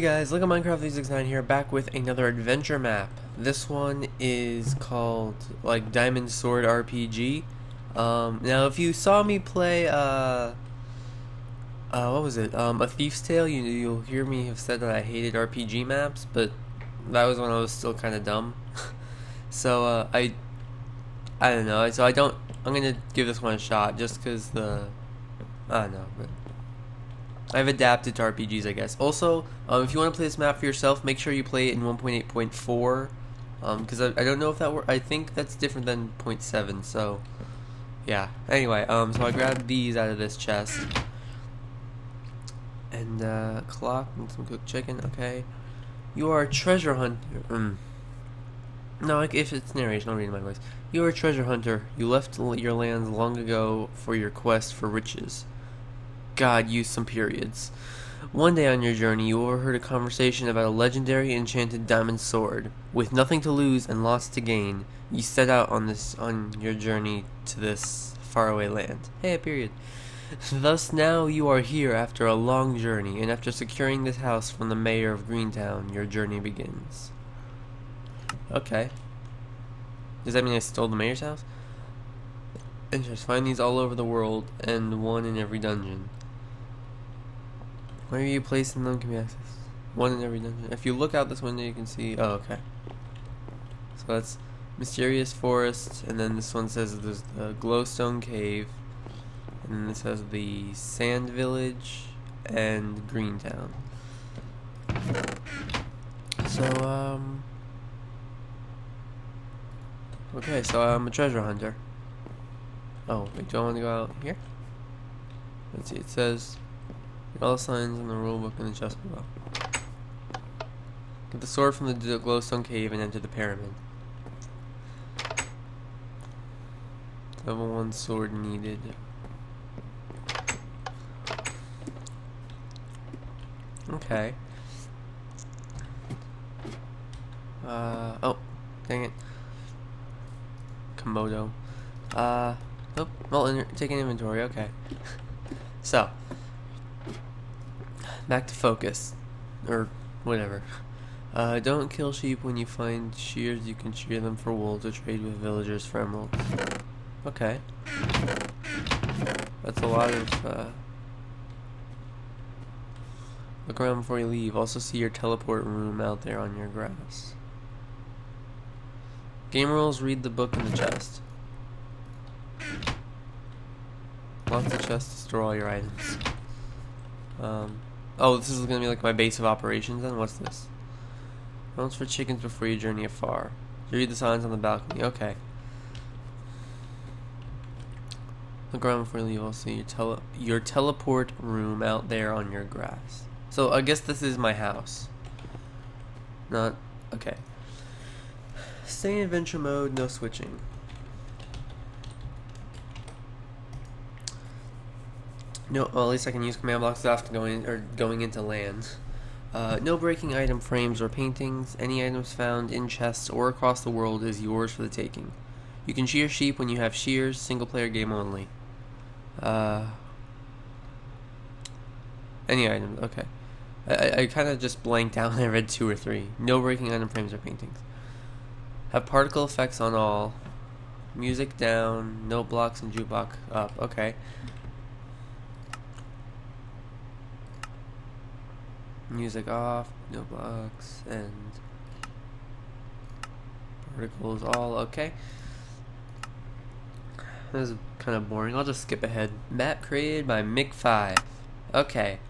Hey guys, LEGO Minecraft 369 here, back with another adventure map. This one is called, like, Diamond Sword RPG. Um, now, if you saw me play, uh, uh, what was it, um, A Thief's Tale, you, you'll hear me have said that I hated RPG maps, but that was when I was still kind of dumb. so, uh, I, I don't know, so I don't, I'm gonna give this one a shot, just because the, I don't know, but I've adapted to RPGs, I guess. Also, um, if you want to play this map for yourself, make sure you play it in 1.8.4, because um, I, I don't know if that were. I think that's different than 0.7. So, yeah. Anyway, um, so I grabbed these out of this chest, and uh, clock and some cooked chicken. Okay, you are a treasure hunter. Mm. No, like if it's narration, I'll read my voice. You are a treasure hunter. You left your lands long ago for your quest for riches. God use some periods. One day on your journey, you overheard a conversation about a legendary enchanted diamond sword. With nothing to lose and lots to gain, you set out on this on your journey to this faraway land. Hey, period. Thus now you are here after a long journey, and after securing this house from the mayor of Greentown, your journey begins. Okay. Does that mean I stole the mayor's house? Interesting. Find these all over the world, and one in every dungeon. Where you placing them can be accessed. One in every dungeon. If you look out this window, you can see. Oh, okay. So that's Mysterious Forest, and then this one says there's the Glowstone Cave, and then this has the Sand Village and Greentown. So, um. Okay, so I'm a treasure hunter. Oh, wait, do I want to go out here? Let's see, it says all signs in the rulebook in the chest below. Get the sword from the glowstone cave and enter the pyramid. Level 1 sword needed. Okay. Uh, oh, dang it. Komodo. Uh, oh, well, take an inventory, okay. so, back to focus. Or whatever. Uh, don't kill sheep when you find shears. You can shear them for wool to trade with villagers for emeralds. Okay. That's a lot of, uh... Look around before you leave. Also see your teleport room out there on your grass. Game rules, read the book in the chest. Lots of chests to store all your items. Um... Oh, this is to be like my base of operations then? What's this? Rounds for chickens before you journey afar. You read the signs on the balcony. Okay. Look around before you leave. I'll see your, tele your teleport room out there on your grass. So I guess this is my house. Not... Okay. Stay in adventure mode, no switching. No, well, at least I can use command blocks after going or going into lands. Uh, no breaking item frames or paintings. Any items found in chests or across the world is yours for the taking. You can shear sheep when you have shears. Single player game only. Uh, any item. Okay. I, I kind of just blanked out when I read two or three. No breaking item frames or paintings. Have particle effects on all. Music down. No blocks and jukebox up. Okay. Music off, no blocks, and particles all okay. This is kind of boring. I'll just skip ahead. Map created by Mick5. Okay.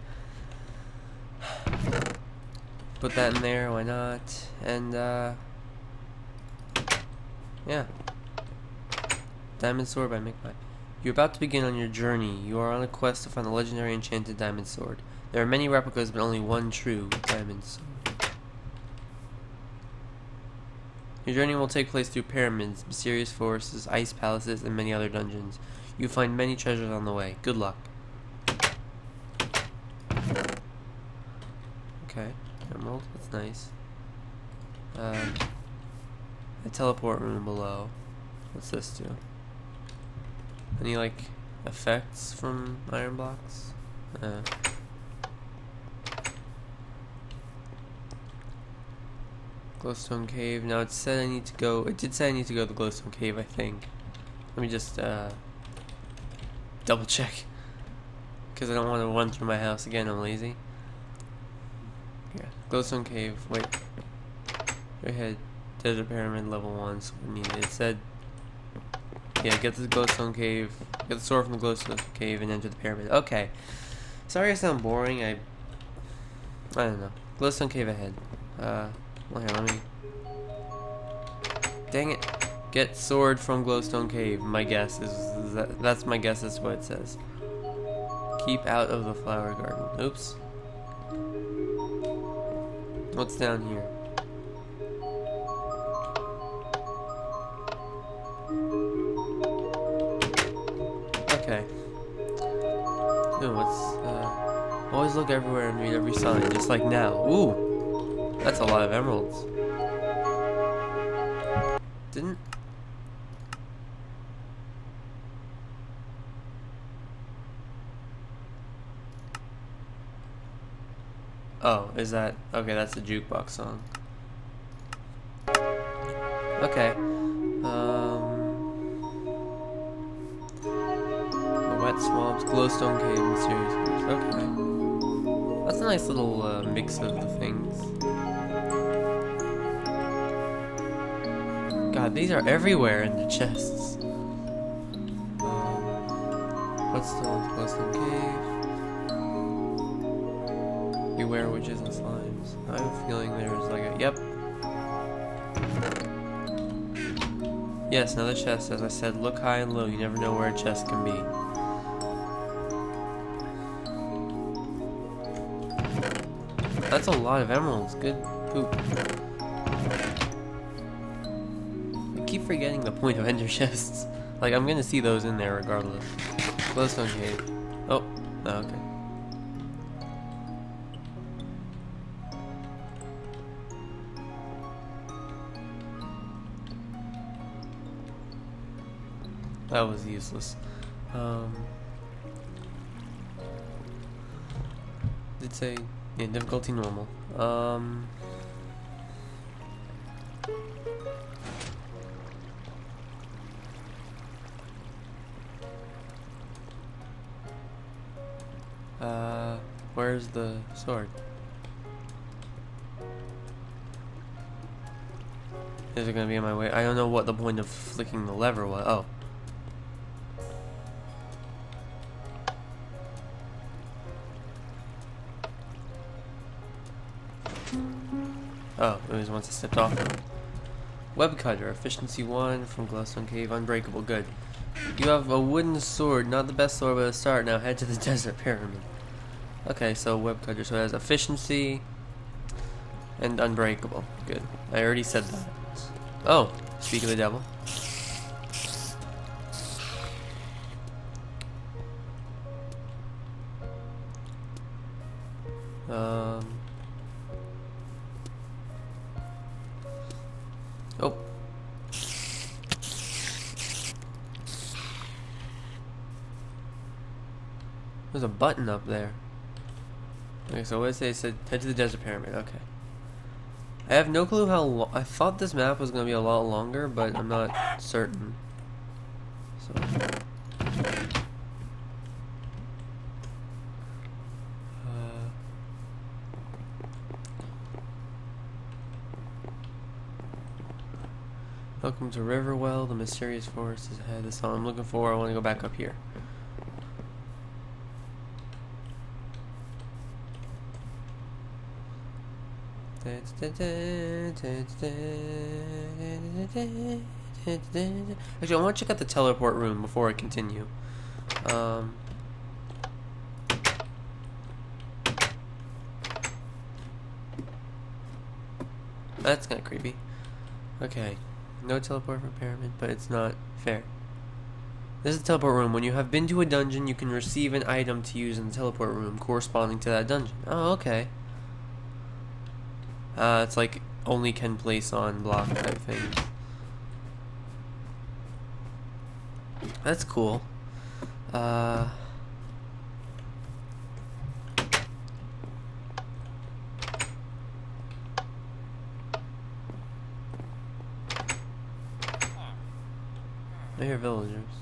Put that in there, why not? And, uh... Yeah. Diamond Sword by Mick5. You're about to begin on your journey. You are on a quest to find the legendary enchanted diamond sword. There are many replicas, but only one true diamond sword. Your journey will take place through pyramids, mysterious forests, ice palaces, and many other dungeons. You'll find many treasures on the way. Good luck. Okay, emerald, that's nice. Uh, a teleport room below. What's this do? Any, like, effects from iron blocks? Uh, Glowstone cave. Now it said I need to go. It did say I need to go to the glowstone cave. I think. Let me just uh, double check because I don't want to run through my house again. I'm lazy. Yeah, glowstone cave. Wait. Go ahead. Desert pyramid level one. So we need. It said. Yeah, get to the glowstone cave. Get the sword from the glowstone cave and enter the pyramid. Okay. Sorry I sound boring. I. I don't know. Glowstone cave ahead. Uh. Let me. Dang it. Get sword from Glowstone Cave. My guess is, that that's my guess. Is what it says. Keep out of the flower garden. Oops. What's down here? Okay. Ooh, what's uh? Always look everywhere and read every sign, just like now. Ooh. That's a lot of emeralds. Didn't... Oh, is that... Okay, that's a jukebox song. Okay. Um... The Wet Swamps, Glowstone Cave, and Serious Okay. That's a nice little uh, mix of the things. God, these are everywhere in the chests. What's the Glowstone Cave? Beware witches and slimes. I have a feeling there's like a yep. Yes, another chest. As I said, look high and low. You never know where a chest can be. That's a lot of emeralds. Good poop. Forgetting the point of ender chests. Like, I'm gonna see those in there regardless. Glowstone cave. Oh, oh okay. That was useless. Um, did say yeah, difficulty normal. Um. Where's the sword? Is it gonna be in my way? I don't know what the point of flicking the lever was. Oh. Oh, it was once I stepped off. Web cutter, efficiency 1 from Glowstone Cave, unbreakable, good. You have a wooden sword, not the best sword, but a start. Now head to the desert pyramid. Okay, so web cutter, so it has efficiency and unbreakable. Good. I already said that. Oh, speak of the devil. Um. Oh. There's a button up there. Okay, so what did it say? It said head to the desert pyramid. Okay. I have no clue how long. I thought this map was going to be a lot longer, but I'm not certain. So. Uh. Welcome to Riverwell. The mysterious forest is ahead. That's all I'm looking for. I want to go back up here. Actually, I want to check out the teleport room before I continue. Um, that's kind of creepy. Okay, no teleport for pyramid, but it's not fair. This is the teleport room. When you have been to a dungeon, you can receive an item to use in the teleport room corresponding to that dungeon. Oh, okay. Uh, it's like only can place on block type thing. That's cool. Uh, I hear villagers.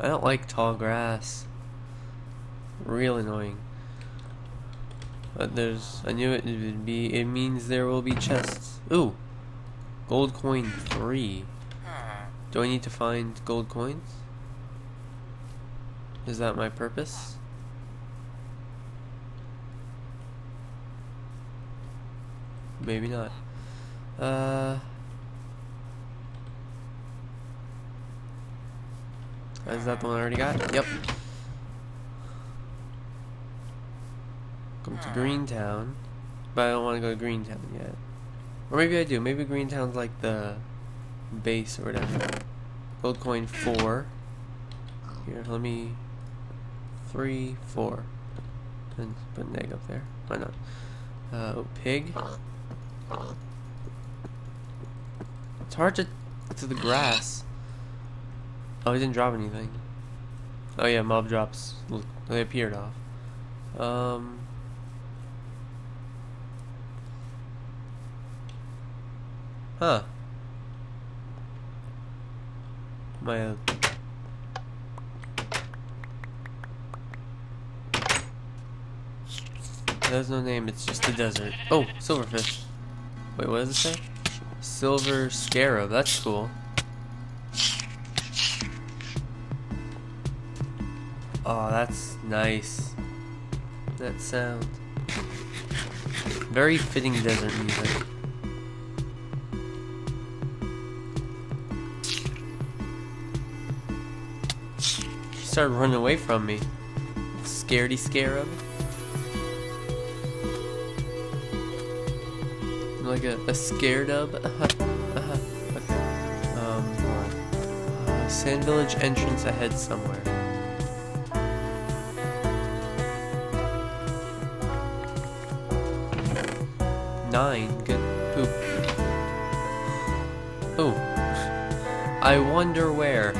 I don't like tall grass. Real annoying. But there's, I knew it would be, it means there will be chests. Ooh! Gold coin 3. Do I need to find gold coins? Is that my purpose? Maybe not. Uh... Is that the one I already got? Yep. Come to Greentown. But I don't want to go to Greentown yet. Or maybe I do. Maybe Greentown's like the base or whatever. Gold coin 4. Here, let me... 3, 4. And put an egg up there. Why not? Uh, oh, pig. It's hard to... to the grass. Oh, he didn't drop anything. Oh yeah, mob drops. Look, they appeared off. Um... Huh. My uh, There's no name, it's just the desert. Oh, silverfish. Wait, what does it say? Silver scarab, that's cool. Oh, that's nice. That sound. Very fitting desert music. She started running away from me. Scaredy scarab. Like a, a scared of. um, uh, Sand Village entrance ahead somewhere. Nine. Good poop. Oh. I wonder where.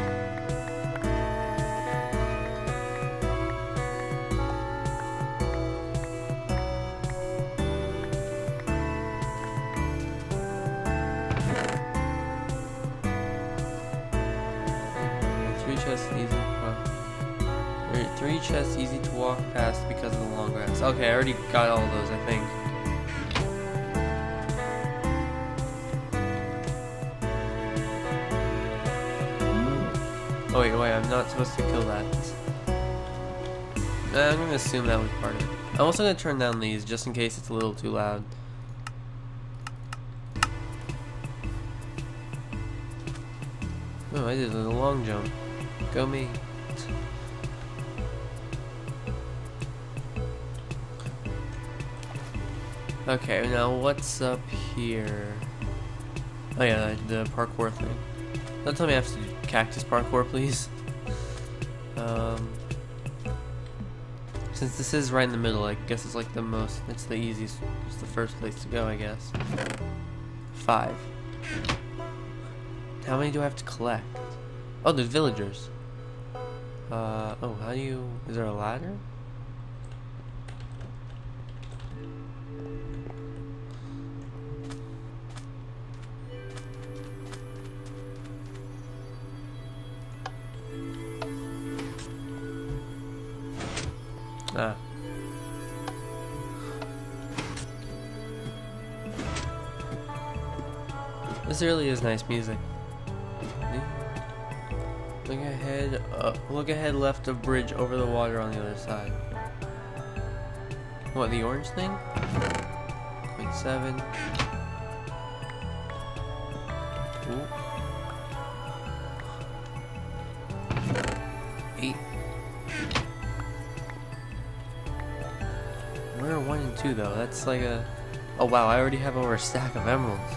Three chests easy. Three chests easy to walk past because of the long grass. Okay, I already got all those, I think. Not supposed to kill that. Uh, I'm gonna assume that was part of it. I'm also gonna turn down these just in case it's a little too loud. Oh, I did a long jump. Go me. Okay, now what's up here? Oh yeah, the parkour thing. Don't tell me I have to do cactus parkour, please. Um, since this is right in the middle, I guess it's like the most, it's the easiest, it's the first place to go, I guess. Five. How many do I have to collect? Oh, there's villagers. Uh, oh, how do you, is there a ladder? This really is nice music. Look ahead, uh, look ahead left of bridge over the water on the other side. What, the orange thing? Point seven. Ooh. Eight. Where are one and two though? That's like a. Oh wow! I already have over a stack of emeralds.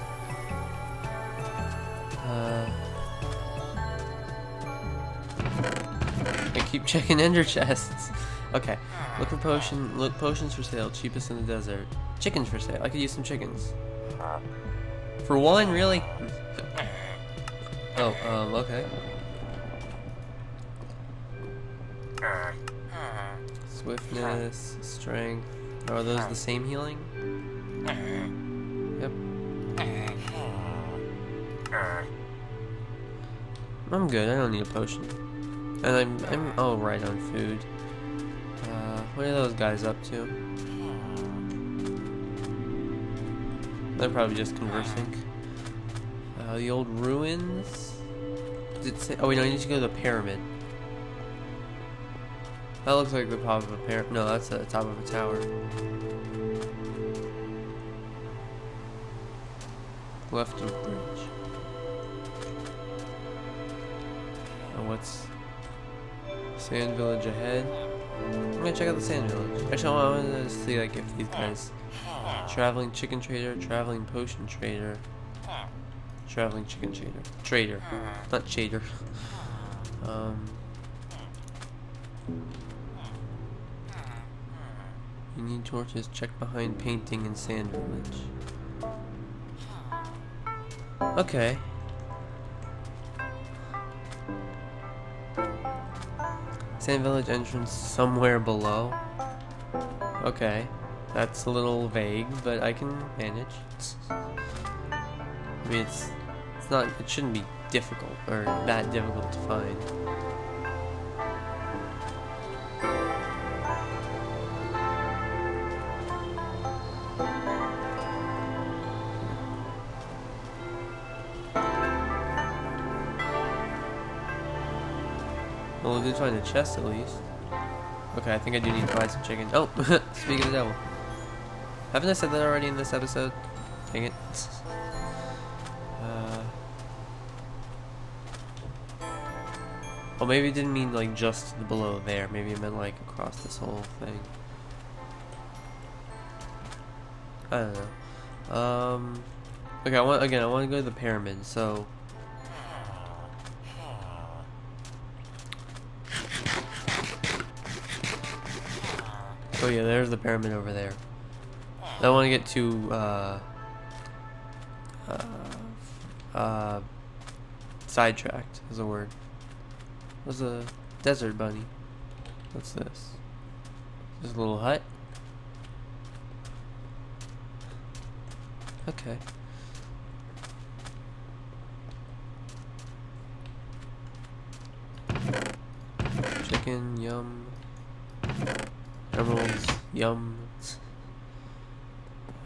Keep checking ender chests. Okay. Ah. Look for potion. Look potions for sale. Cheapest in the desert. Chickens for sale. I could use some chickens. For one, really? Oh, um, okay. Ah. Swiftness, strength. Are those the same healing? Uh-huh. Yep. Uh-huh. I'm good. I don't need a potion. And I'm I'm all right on food. Uh, what are those guys up to? They're probably just conversing. Uh, the old ruins. It say? Oh wait, no. I need to go to the pyramid. That looks like the top of a pyramid. No, that's the top of a tower. Left of bridge. Oh, what's Sand Village ahead? I'm gonna check out the Sand Village. Actually, I wanted to see like if these guys traveling chicken trader, traveling potion trader, traveling chicken trader, trader, not trader. Um, you need torches. Check behind painting in Sand Village. Okay. Sand Village entrance somewhere below. Okay. That's a little vague, but I can manage. I mean, it's it's not it shouldn't be difficult or that difficult to find. Did find a chest at least. Okay, I think I do need to buy some chicken. Oh, speaking of the devil. Haven't I said that already in this episode? Dang it. Uh, well, maybe it didn't mean like just below there. Maybe it meant like across this whole thing. I don't know. Um, okay, I want again. I want to go to the pyramid. So. Oh yeah, there's the pyramid over there. I want to get to uh, uh, uh, sidetracked is a word. What's a desert bunny? What's this? This little hut. Okay. Chicken, yum. Emeralds, yum.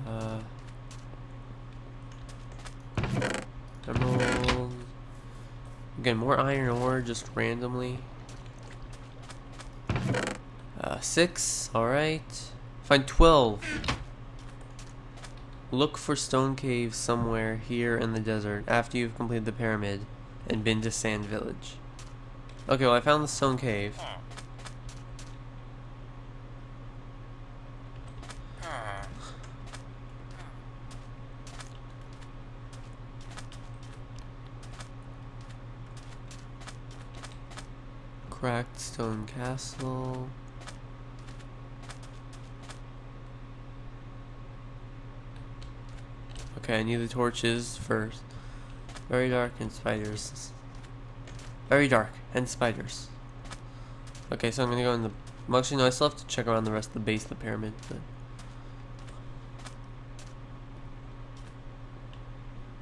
Uh, emerald. Again, more iron ore just randomly. Uh, six, alright. Find 12. Look for stone caves somewhere here in the desert after you've completed the pyramid and been to Sand Village. Okay, well I found the stone cave. Cracked stone castle. Okay, I need the torches first. Very dark and spiders. Very dark and spiders. Okay, so I'm gonna go in the. Well, actually, no, I still have to check around the rest of the base of the pyramid. But...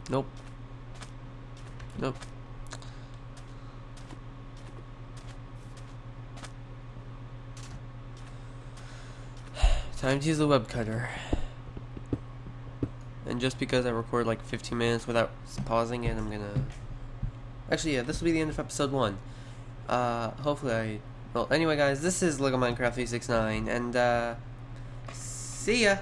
Nope. Nope. Time to use the web cutter. And just because I record like 15 minutes without pausing it, I'm gonna... Actually, yeah, this will be the end of episode 1. Uh, hopefully I... Well, anyway guys, this is LEGO Minecraft 369, and uh... See ya!